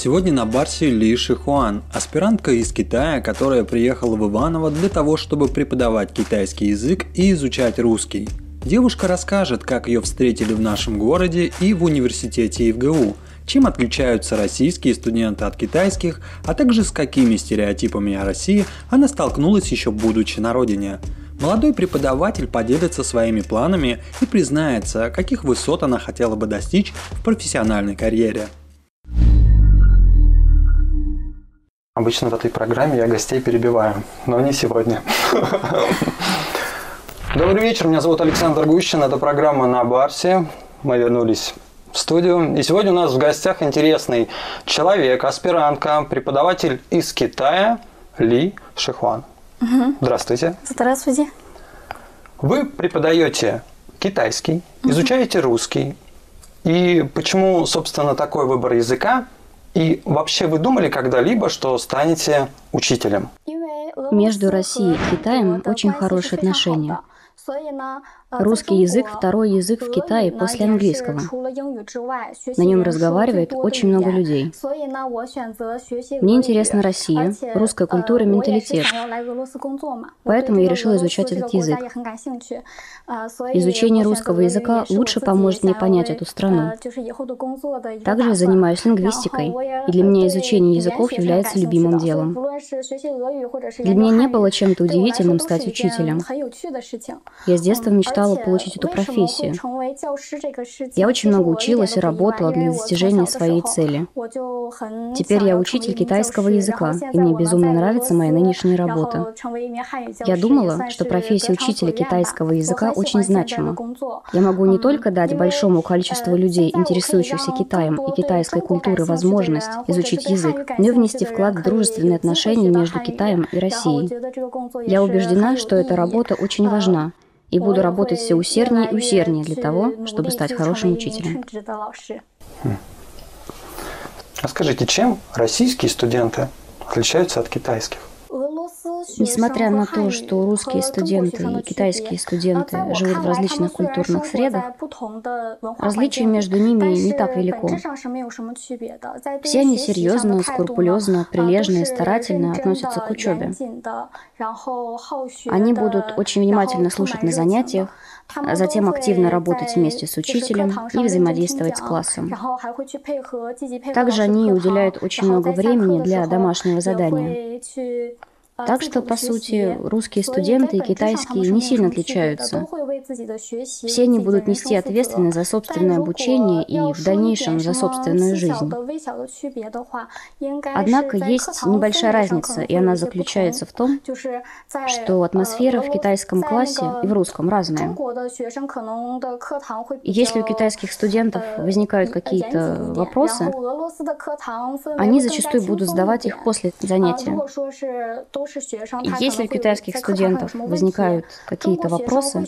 Сегодня на Барсе Ли Шихуан, аспирантка из Китая, которая приехала в Иваново для того, чтобы преподавать китайский язык и изучать русский. Девушка расскажет, как ее встретили в нашем городе и в университете ИВГУ, чем отличаются российские студенты от китайских, а также с какими стереотипами о России она столкнулась еще будучи на родине. Молодой преподаватель поделится своими планами и признается, каких высот она хотела бы достичь в профессиональной карьере. Обычно в этой программе я гостей перебиваю, но не сегодня. Добрый вечер, меня зовут Александр Гущин, это программа «На Барсе». Мы вернулись в студию. И сегодня у нас в гостях интересный человек, аспирантка, преподаватель из Китая Ли Шихуан. Угу. Здравствуйте. Здравствуйте. Вы преподаете китайский, изучаете русский. И почему, собственно, такой выбор языка? И вообще вы думали когда-либо, что станете учителем? Между Россией и Китаем очень хорошие отношения. Русский язык – второй язык в Китае после английского. На нем разговаривает очень много людей. Мне интересна Россия, русская культура, менталитет. Поэтому я решила изучать этот язык. Изучение русского языка лучше поможет мне понять эту страну. Также я занимаюсь лингвистикой, и для меня изучение языков является любимым делом. Для меня не было чем-то удивительным стать учителем. Я с детства мечтала мечтала получить эту профессию. Я очень много училась и работала для достижения своей цели. Теперь я учитель китайского языка, и мне безумно нравится моя нынешняя работа. Я думала, что профессия учителя китайского языка очень значима. Я могу не только дать большому количеству людей, интересующихся Китаем и китайской культурой, возможность изучить язык, но и внести вклад в дружественные отношения между Китаем и Россией. Я убеждена, что эта работа очень важна, и буду работать все усерднее и усерднее для того, чтобы стать хорошим учителем. Расскажите, чем российские студенты отличаются от китайских? Несмотря на то, что русские студенты и китайские студенты живут в различных культурных средах, различие между ними не так велико. Все они серьезно, скрупулезно, прилежно и старательно относятся к учебе. Они будут очень внимательно слушать на занятиях, а затем активно работать вместе с учителем и взаимодействовать с классом. Также они уделяют очень много времени для домашнего задания. Так что, по сути, русские студенты и китайские не сильно отличаются. Все они будут нести ответственность за собственное обучение и в дальнейшем за собственную жизнь. Однако есть небольшая разница, и она заключается в том, что атмосфера в китайском классе и в русском разная. И если у китайских студентов возникают какие-то вопросы, они зачастую будут задавать их после занятия. И если у китайских студентов возникают какие-то вопросы,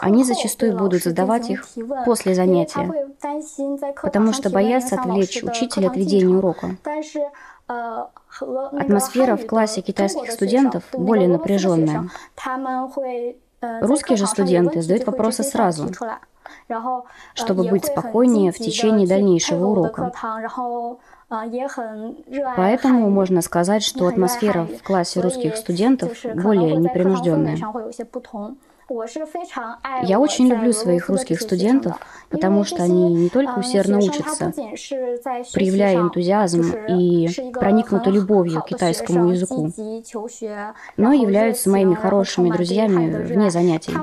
они зачастую будут задавать их после занятия, потому что боятся отвлечь учителя от ведения урока. Атмосфера в классе китайских студентов более напряженная. Русские же студенты задают вопросы сразу, чтобы быть спокойнее в течение дальнейшего урока. Поэтому можно сказать, что атмосфера в классе русских студентов более непринужденная. Я очень люблю своих русских студентов, потому что они не только усердно учатся, проявляя энтузиазм и проникнуты любовью к китайскому языку, но являются моими хорошими друзьями вне занятий.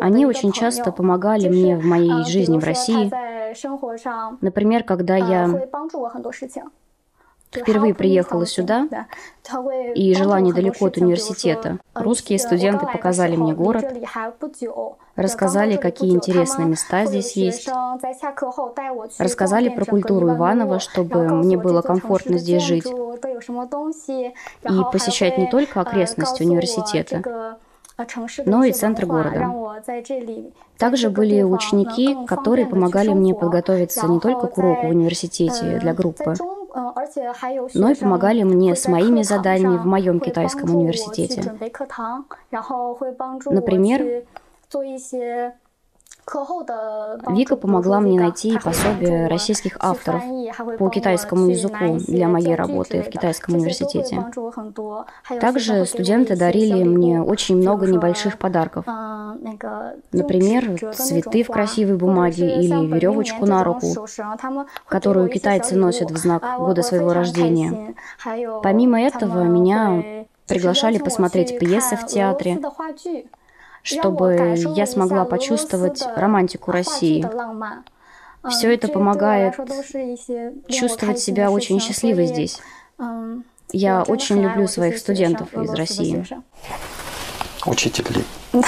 Они очень часто помогали мне в моей жизни в России. Например, когда я впервые приехала сюда и жила недалеко от университета. Русские студенты показали мне город, рассказали, какие интересные места здесь есть, рассказали про культуру Иванова, чтобы мне было комфортно здесь жить, и посещать не только окрестности университета, но и центр города. Также были ученики, которые помогали мне подготовиться не только к уроку в университете для группы, но и помогали мне с моими заданиями в моем китайском университете. Например, Вика помогла мне найти пособие российских авторов по китайскому языку для моей работы в китайском университете. Также студенты дарили мне очень много небольших подарков. Например, цветы в красивой бумаге или веревочку на руку, которую китайцы носят в знак года своего рождения. Помимо этого, меня приглашали посмотреть пьесы в театре, чтобы я смогла почувствовать романтику России. Все это помогает чувствовать себя очень счастливой здесь. Я очень люблю своих студентов из России. Учителей.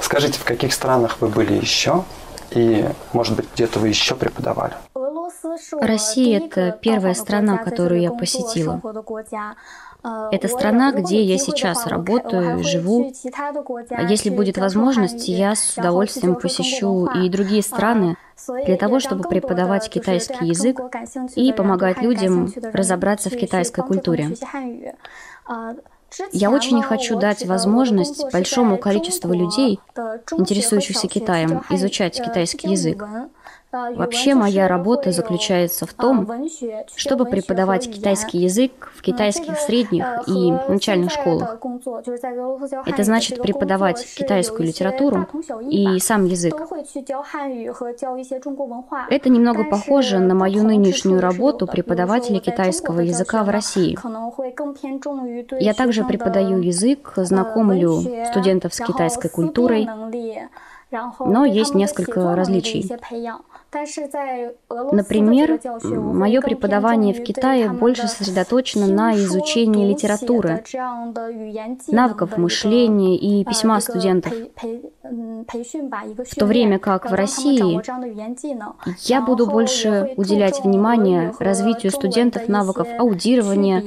Скажите, в каких странах вы были еще? И, может быть, где-то вы еще преподавали? Россия – это первая страна, которую я посетила. Это страна, где я сейчас работаю, живу. А если будет возможность, я с удовольствием посещу и другие страны для того, чтобы преподавать китайский язык и помогать людям разобраться в китайской культуре. Я очень хочу дать возможность большому количеству людей, интересующихся Китаем, изучать китайский язык. Вообще моя работа заключается в том, чтобы преподавать китайский язык в китайских средних и начальных школах. Это значит преподавать китайскую литературу и сам язык. Это немного похоже на мою нынешнюю работу преподавателя китайского языка в России. Я также преподаю язык, знакомлю студентов с китайской культурой, но есть несколько различий. Например, мое преподавание в Китае больше сосредоточено на изучении литературы, навыков мышления и письма студентов, в то время как в России я буду больше уделять внимание развитию студентов навыков аудирования,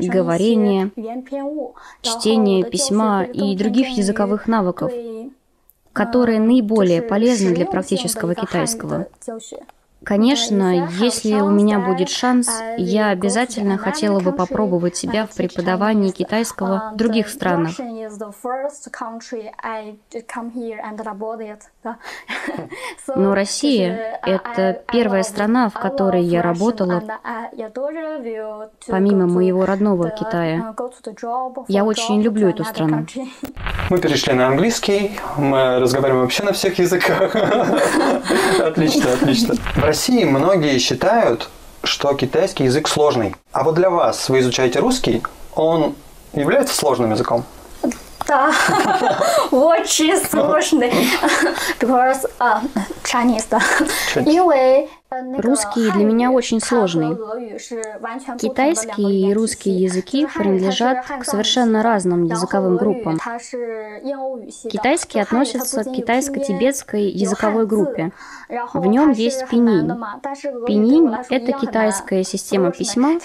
говорения, чтения письма и других языковых навыков которые наиболее полезны для практического китайского. Конечно, если у меня будет шанс, я обязательно хотела бы попробовать себя в преподавании китайского в других странах. Но Россия – это первая страна, в которой я работала, помимо моего родного Китая. Я очень люблю эту страну. Мы перешли на английский, мы разговариваем вообще на всех языках. Отлично, отлично. В России многие считают, что китайский язык сложный. А вот для вас, вы изучаете русский, он является сложным языком? Да, очень сложный. Because uh, Chinese, да. Русский для меня очень сложный. Китайский и русский языки принадлежат к совершенно разным языковым группам. Китайский относится к китайско-тибетской языковой группе. В нем есть пининь. Пининь – это китайская система письма,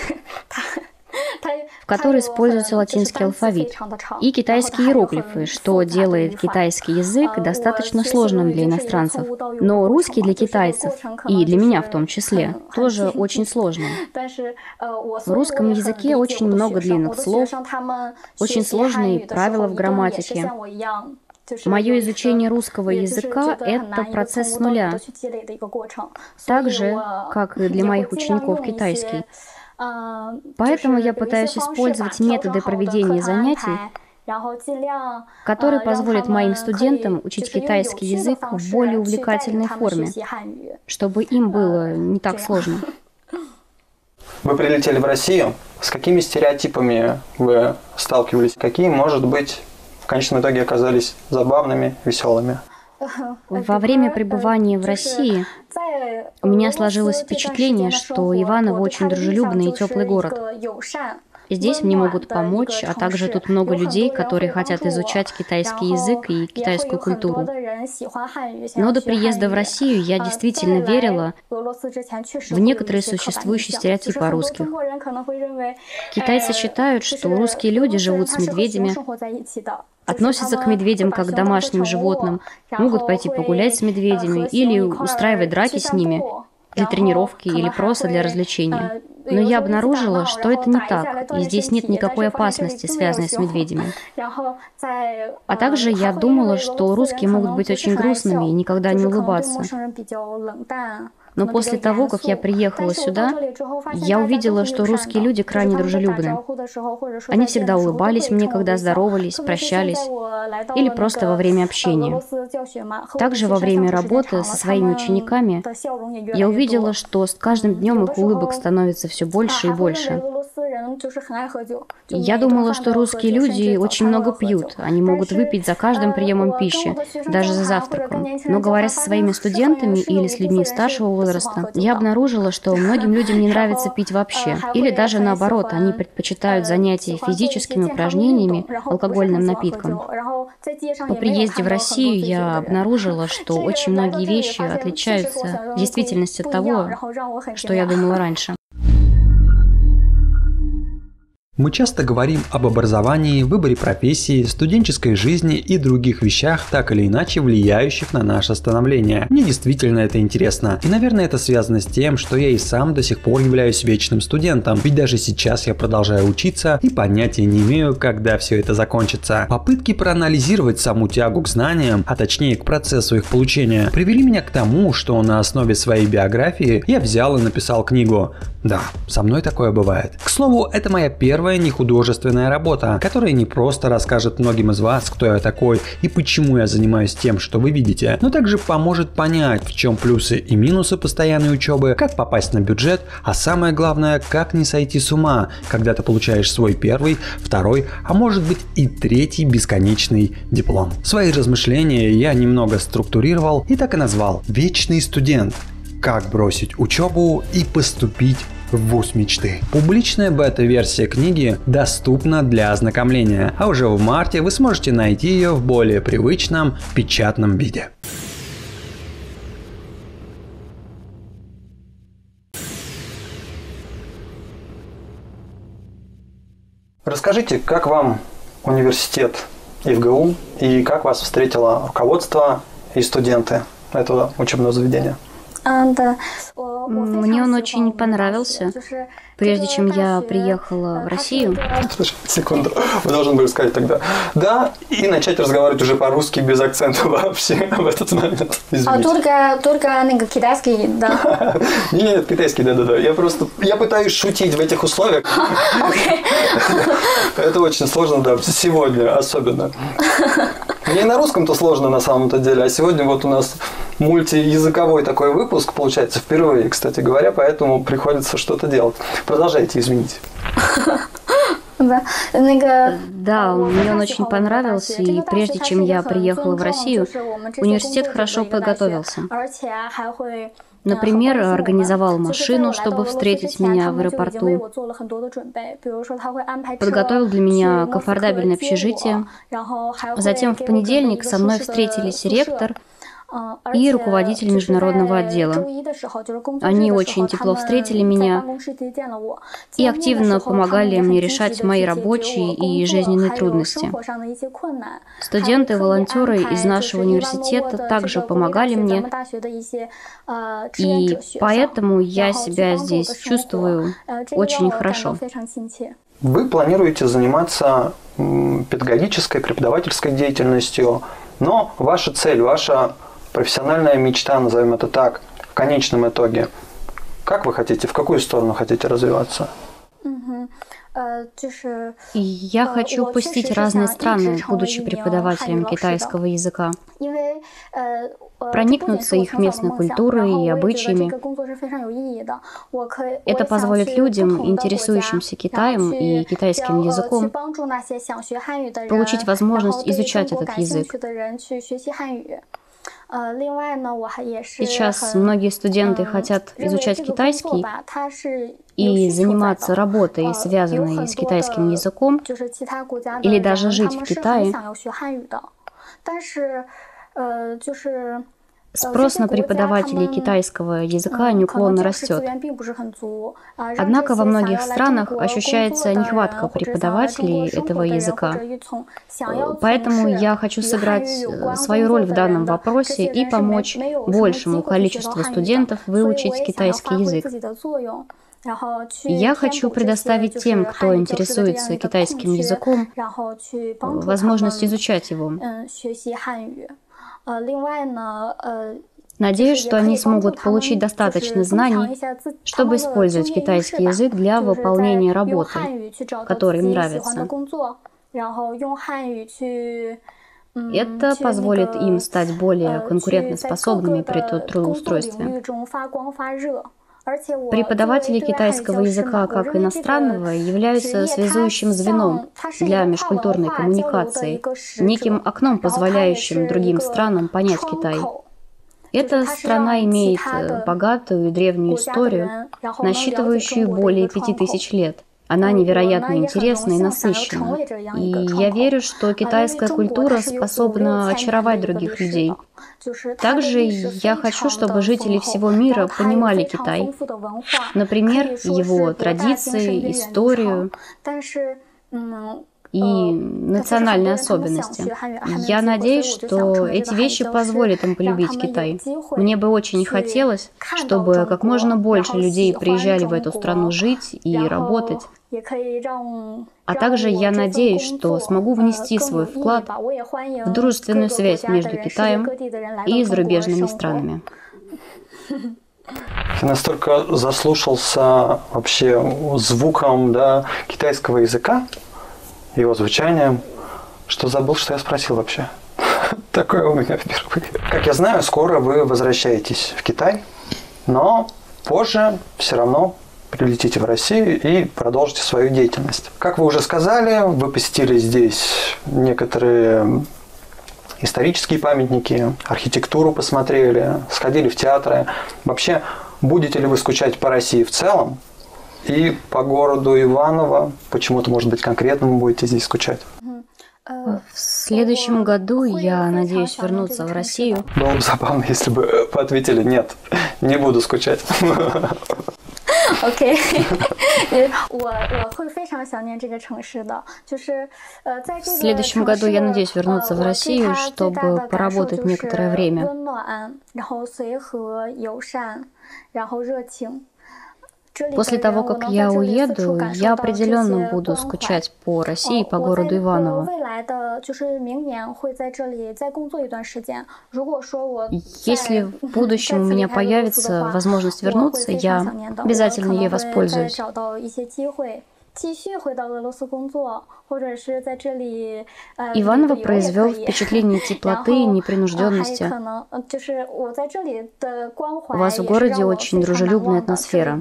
в которой используется латинский алфавит, и китайские иероглифы, что делает китайский язык достаточно сложным для иностранцев. Но русский для китайцев, и для меня в том числе, тоже очень сложный. В русском языке очень много длинных слов, очень сложные правила в грамматике. Мое изучение русского языка – это процесс с нуля, так же, как и для моих учеников китайский. Поэтому я пытаюсь использовать методы проведения занятий, которые позволят моим студентам учить китайский язык в более увлекательной форме, чтобы им было не так сложно. Вы прилетели в Россию. С какими стереотипами вы сталкивались? Какие, может быть, в конечном итоге оказались забавными, веселыми? Во время пребывания в России у меня сложилось впечатление, что Иваново очень дружелюбный и теплый город. Здесь мне могут помочь, а также тут много людей, которые хотят изучать китайский язык и китайскую культуру. Но до приезда в Россию я действительно верила в некоторые существующие стереотипы о русских. Китайцы считают, что русские люди живут с медведями, относятся к медведям как к домашним животным, могут пойти погулять с медведями или устраивать драки с ними для тренировки или просто для развлечения. Но я обнаружила, что это не так, и здесь нет никакой опасности, связанной с медведями. А также я думала, что русские могут быть очень грустными и никогда не улыбаться. Но после того, как я приехала сюда, я увидела, что русские люди крайне дружелюбны. Они всегда улыбались мне, когда здоровались, прощались, или просто во время общения. Также во время работы со своими учениками я увидела, что с каждым днем их улыбок становится все больше и больше. Я думала, что русские люди очень много пьют. Они могут выпить за каждым приемом пищи, даже за завтраком. Но говоря со своими студентами или с людьми старшего возраста, я обнаружила, что многим людям не нравится пить вообще. Или даже наоборот, они предпочитают занятия физическими упражнениями алкогольным напитком. По приезде в Россию я обнаружила, что очень многие вещи отличаются в действительности от того, что я думала раньше. Мы часто говорим об образовании, выборе профессии, студенческой жизни и других вещах, так или иначе влияющих на наше становление. Мне действительно это интересно. И, наверное, это связано с тем, что я и сам до сих пор являюсь вечным студентом. Ведь даже сейчас я продолжаю учиться и понятия не имею, когда все это закончится. Попытки проанализировать саму тягу к знаниям, а точнее к процессу их получения, привели меня к тому, что на основе своей биографии я взял и написал книгу. Да, со мной такое бывает. К слову, это моя первая первая нехудожественная работа, которая не просто расскажет многим из вас, кто я такой и почему я занимаюсь тем, что вы видите, но также поможет понять, в чем плюсы и минусы постоянной учебы, как попасть на бюджет, а самое главное, как не сойти с ума, когда ты получаешь свой первый, второй, а может быть и третий бесконечный диплом. Свои размышления я немного структурировал и так и назвал «Вечный студент. Как бросить учебу и поступить вуз мечты. Публичная бета-версия книги доступна для ознакомления, а уже в марте вы сможете найти ее в более привычном печатном виде. Расскажите, как вам университет ИФГУ и как вас встретило руководство и студенты этого учебного заведения? Мне он очень понравился. Прежде чем я приехала в Россию... Секунду. Вы должны были сказать тогда «да» и начать разговаривать уже по-русски без акцента вообще в этот момент. А только, только китайский, да. Нет, китайский, да-да-да. Я просто... Я пытаюсь шутить в этих условиях. Это очень сложно, да, сегодня особенно. Мне на русском-то сложно на самом-то деле, а сегодня вот у нас мультиязыковой такой выпуск получается впервые, кстати говоря, поэтому приходится что-то делать. Продолжайте, извините. Да, да, мне он очень понравился, и прежде чем я приехала в Россию, университет хорошо подготовился. Например, организовал машину, чтобы встретить меня в аэропорту. Подготовил для меня комфортабельное общежитие. Затем в понедельник со мной встретились ректор и руководитель международного отдела. Они очень тепло встретили меня и активно помогали мне решать мои рабочие и жизненные трудности. Студенты и волонтеры из нашего университета также помогали мне, и поэтому я себя здесь чувствую очень хорошо. Вы планируете заниматься педагогической, преподавательской деятельностью, но ваша цель, ваша профессиональная мечта, назовем это так, в конечном итоге. Как вы хотите, в какую сторону хотите развиваться? Я хочу посетить разные страны, будучи преподавателем китайского языка, проникнуться их местной культурой и обычаями. Это позволит людям, интересующимся Китаем и китайским языком, получить возможность изучать этот язык. Сейчас многие студенты хотят изучать китайский и заниматься работой, связанной с китайским языком, или даже жить в Китае. Спрос на преподавателей китайского языка неуклонно растет. Однако во многих странах ощущается нехватка преподавателей этого языка. Поэтому я хочу сыграть э, свою роль в данном вопросе и помочь большему количеству студентов выучить китайский язык. Я хочу предоставить тем, кто интересуется китайским языком, возможность изучать его. Надеюсь, что они смогут получить достаточно знаний, чтобы использовать китайский язык для выполнения работы, которая им нравится. Это позволит им стать более конкурентоспособными при трудоустройстве. Преподаватели китайского языка как иностранного являются связующим звеном для межкультурной коммуникации, неким окном, позволяющим другим странам понять Китай. Эта страна имеет богатую и древнюю историю, насчитывающую более пяти тысяч лет – она невероятно интересна и насыщена. И я верю, что китайская культура способна очаровать других людей. Также я хочу, чтобы жители всего мира понимали Китай. Например, его традиции, историю и национальные особенности. Я надеюсь, что эти вещи позволят им полюбить Китай. Мне бы очень хотелось, чтобы как можно больше людей приезжали в эту страну жить и работать. А также я надеюсь, что смогу внести свой вклад в дружественную связь между Китаем и зарубежными странами. Я настолько заслушался вообще звуком да, китайского языка, его звучанием, что забыл, что я спросил вообще. Такое у меня впервые. Как я знаю, скоро вы возвращаетесь в Китай, но позже все равно прилетите в Россию и продолжите свою деятельность. Как вы уже сказали, вы посетили здесь некоторые исторические памятники, архитектуру посмотрели, сходили в театры. Вообще, будете ли вы скучать по России в целом? И по городу Иваново, почему-то, может быть, конкретно вы будете здесь скучать? В следующем году я надеюсь вернуться в Россию. Было бы забавно, если бы ответили «нет, не буду скучать». OK，我我会非常想念这个城市的，就是呃，在这个 В следующем году я надеюсь вернуться в Россию, чтобы поработать некоторое время. 温暖，然后随和、友善，然后热情。 После того, как я уеду, я определенно буду скучать по России и по городу Иваново. Если в будущем у меня появится возможность вернуться, я обязательно ей воспользуюсь. 继续回到俄罗斯工作，或者是在这里呃 Иванова произвел впечатление теплоты и непринужденности. У вас в городе очень дружелюбная атмосфера.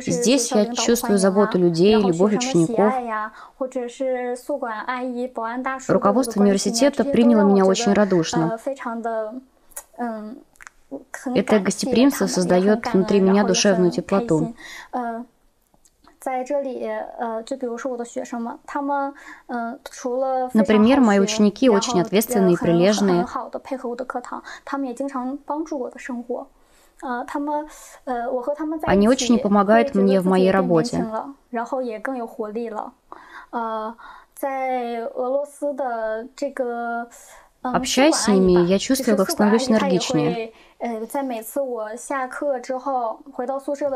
Здесь я чувствую заботу людей, любовь учеников. Руководство университета приняло меня очень радушно. Это гостеприимство создает внутри меня душевную теплоту. Например, мои ученики очень ответственные и прилежные. Они очень помогают мне в моей работе. Общаясь с ними, я чувствую, как становлюсь энергичнее.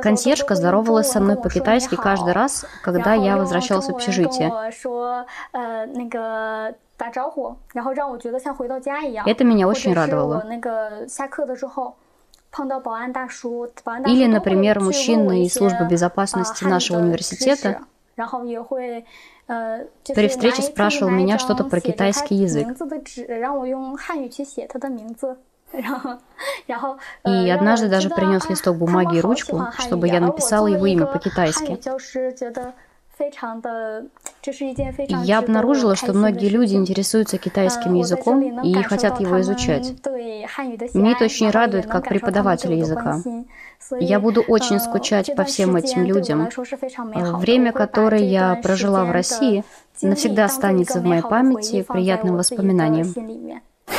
Консьержка здоровалась со мной по-китайски каждый раз, когда я возвращался в общежитие. Это меня очень радовало. Или, например, мужчина из службы безопасности нашего университета при встрече спрашивал меня что-то про китайский язык. И однажды даже принес листок бумаги и ручку, чтобы я написала его имя по-китайски. Я обнаружила, что многие люди интересуются китайским языком и хотят его изучать. Меня это очень радует как преподавателя языка. Я буду очень скучать по всем этим людям. Время, которое я прожила в России, навсегда останется в моей памяти приятным воспоминанием.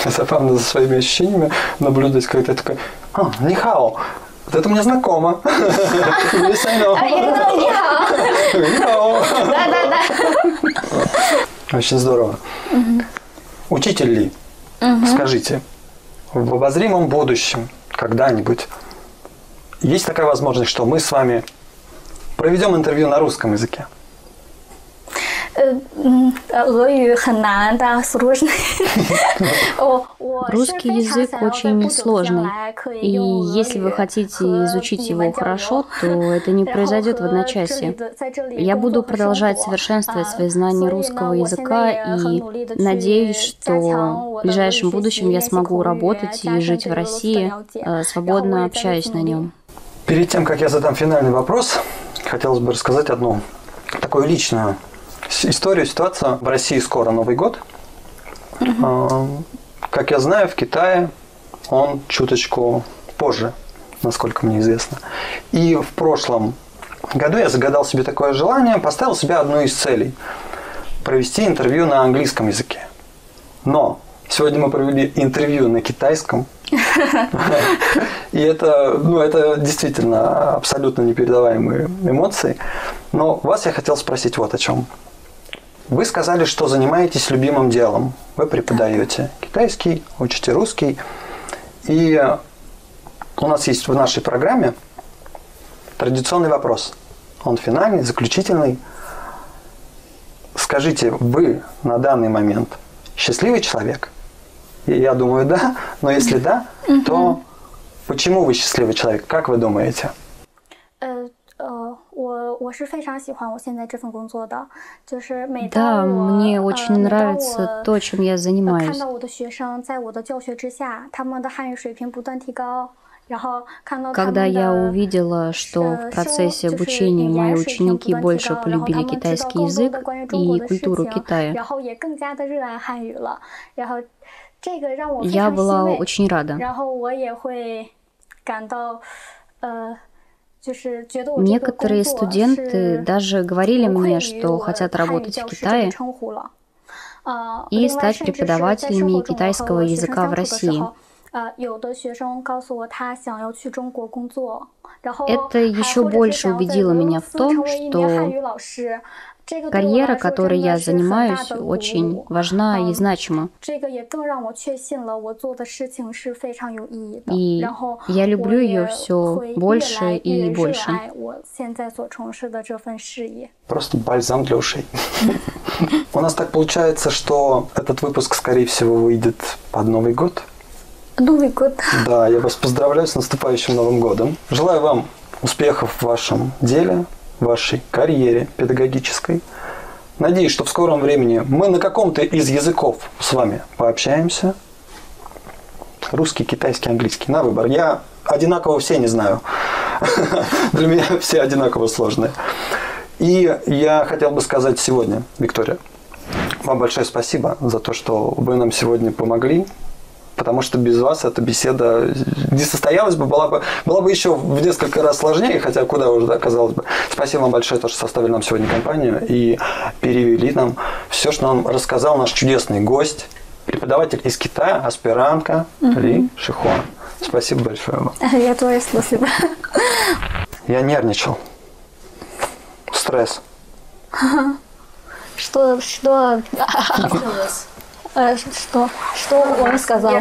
Забавно за своими ощущениями наблюдать, когда ты такой, а, нихао, вот это мне знакомо. Yes, I know. Да, да, да. Очень здорово. Учитель ли, скажите, в обозримом будущем когда-нибудь есть такая возможность, что мы с вами проведем интервью на русском языке. Русский язык очень сложный, и если вы хотите изучить его хорошо, то это не произойдет в одночасье. Я буду продолжать совершенствовать свои знания русского языка и надеюсь, что в ближайшем будущем я смогу работать и жить в России, свободно общаясь на нем. Перед тем, как я задам финальный вопрос, хотелось бы рассказать одну такую личную историю, ситуацию. В России скоро Новый год. Угу. Как я знаю, в Китае он чуточку позже, насколько мне известно. И в прошлом году я загадал себе такое желание, поставил себе одну из целей – провести интервью на английском языке. Но сегодня мы провели интервью на китайском. И это, ну, это действительно абсолютно непередаваемые эмоции. Но вас я хотел спросить вот о чем. Вы сказали, что занимаетесь любимым делом. Вы преподаете китайский, учите русский. И у нас есть в нашей программе традиционный вопрос. Он финальный, заключительный. Скажите, вы на данный момент счастливый человек? И я думаю, да. Но если да, то почему вы счастливый человек? Как вы думаете? 我我是非常喜欢我现在这份工作的，就是每当 Да, мне очень нравится то, чем я занимаюсь. 看到我的学生在我的教学之下，他们的汉语水平不断提高。Когда я увидела, что в процессе обучения мои ученики больше полюбили китайский язык и культуру Китая, я была очень рада. Некоторые студенты даже говорили мне, что хотят работать в Китае и стать преподавателями китайского языка в России. Это еще больше убедило меня в том, что Карьера, которой я занимаюсь, очень важна и значима. И я люблю ее все больше и больше. Просто бальзам для ушей. У нас так получается, что этот выпуск, скорее всего, выйдет под Новый год. Новый год. Да, я вас поздравляю с наступающим Новым годом. Желаю вам успехов в вашем деле, вашей карьере педагогической. Надеюсь, что в скором времени мы на каком-то из языков с вами пообщаемся. Русский, китайский, английский. На выбор. Я одинаково все не знаю. Для меня все одинаково сложные. И я хотел бы сказать сегодня, Виктория, вам большое спасибо за то, что вы нам сегодня помогли потому что без вас эта беседа не состоялась бы, была бы, была бы еще в несколько раз сложнее, хотя куда уже, да, казалось бы. Спасибо вам большое, то, что составили нам сегодня компанию и перевели нам все, что нам рассказал наш чудесный гость, преподаватель из Китая, аспирантка угу. Ли Шихуан. Спасибо большое вам. Я тоже спасибо. Я нервничал. Стресс. Что, что? Э, что? Что он сказал?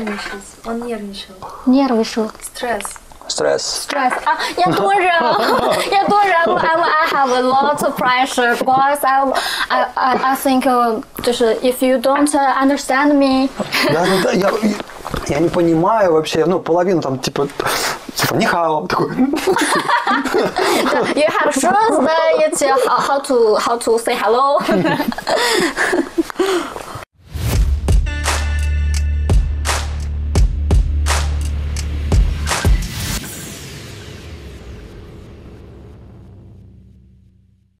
Он нервничал. Нервничал. Стресс. Стресс. Стресс. А, я тоже. я тоже. I, I have a lot of pressure because I, I, I, I think, uh, 就是 if you don't understand me. да, да, да. Я, я не понимаю вообще, ну, половину там, типа, типа, нихао, такой. you have shown that it's how, how to how to say hello.